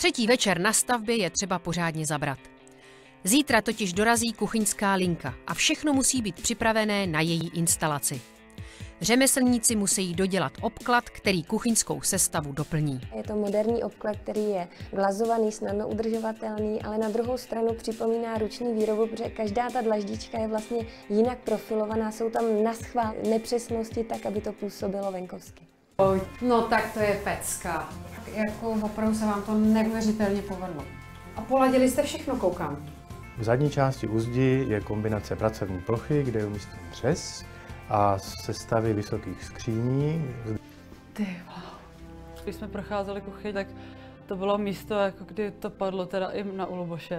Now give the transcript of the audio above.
Třetí večer na stavbě je třeba pořádně zabrat. Zítra totiž dorazí kuchyňská linka a všechno musí být připravené na její instalaci. Řemeslníci musí dodělat obklad, který kuchyňskou sestavu doplní. Je to moderní obklad, který je glazovaný, snadno udržovatelný, ale na druhou stranu připomíná ruční výrobu, protože každá ta dlaždička je vlastně jinak profilovaná, jsou tam na schvál nepřesnosti tak, aby to působilo venkovsky. No tak to je pecka. Jako opravdu se vám to neuvěřitelně povedlo. A poladili jste všechno, koukám. V zadní části uzdi je kombinace pracovní plochy, kde je umístěn řez a sestavy vysokých skříní. Ty wow. Když jsme procházeli kuchyň, tak to bylo místo, jako kdy to padlo teda i na Uluboše.